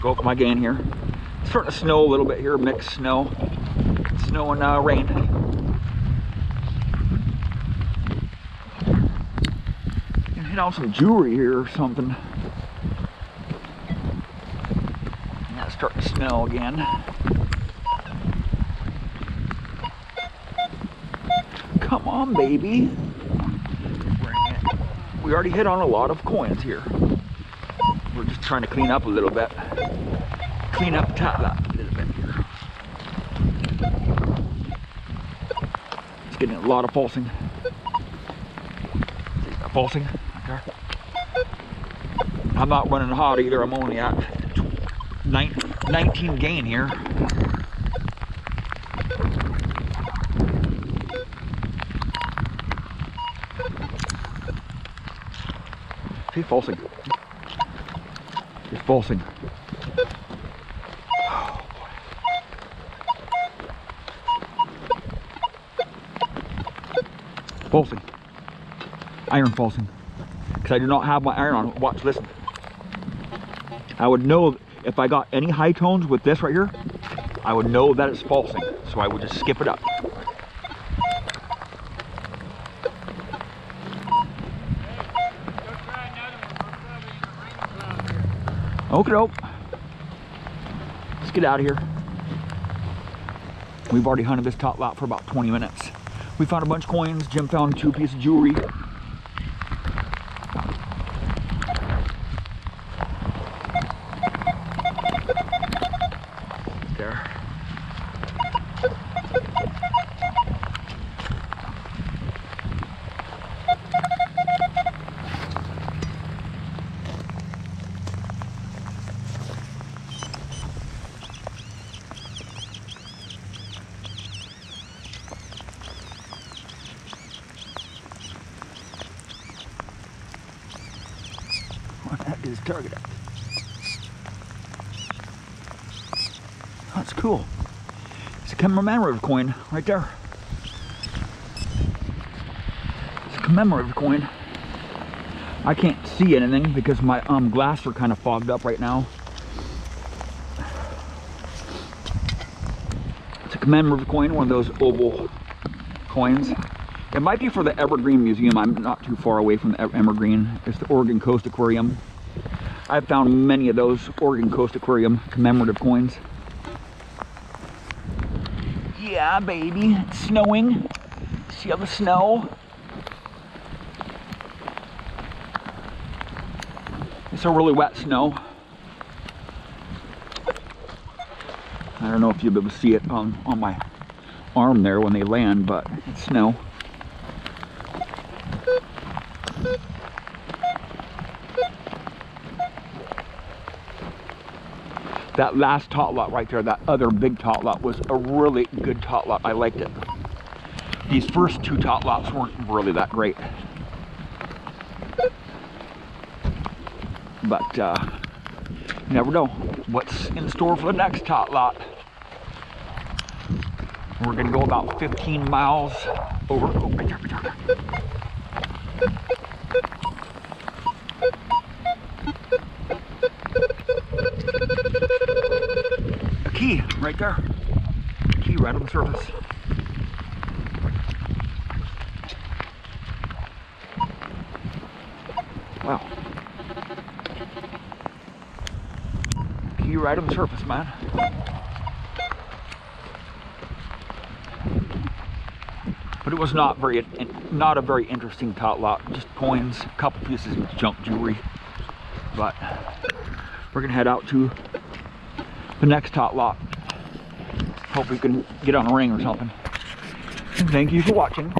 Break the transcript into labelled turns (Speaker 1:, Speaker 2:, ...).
Speaker 1: go up my gain here. It's starting to snow a little bit here, mixed snow. Snow and uh, rain. Hit out some jewelry here or something. Yeah, it's starting to snow again. Come on, baby. We already hit on a lot of coins here. We're just trying to clean up a little bit. Clean up top a little bit. It's getting a lot of pulsing. Pulsing there? I'm not running hot either. I'm only at 19 gain here. See, pulsing. It's pulsing. Pulsing. Iron pulsing. Because I do not have my iron on. Watch, listen. I would know if I got any high tones with this right here, I would know that it's falsing. So I would just skip it up. Okay, doke. Let's get out of here. We've already hunted this tot lot for about 20 minutes. We found a bunch of coins. Jim found two pieces of jewelry. There. What that is target at? That's cool. It's a commemorative coin right there. It's a commemorative coin. I can't see anything because my um, glass are kind of fogged up right now. It's a commemorative coin, one of those oval coins. It might be for the Evergreen Museum. I'm not too far away from the Evergreen. It's the Oregon Coast Aquarium. I've found many of those Oregon Coast Aquarium commemorative coins. Yeah, baby, it's snowing. See all the snow? It's a really wet snow. I don't know if you'll be able to see it on, on my arm there when they land, but it's snow. That last tot lot right there, that other big tot lot was a really good tot lot. I liked it. These first two tot lots weren't really that great. But uh, you never know what's in store for the next tot lot. We're gonna go about 15 miles over. Oh, right there, right there. A key right there. Key right on the surface. Wow. Key right on the surface, man. But it was not very, not a very interesting tot lot. Just coins, a couple pieces of junk jewelry. But we're gonna head out to the next tot lot. Hope we can get on a ring or something. Thank you for watching.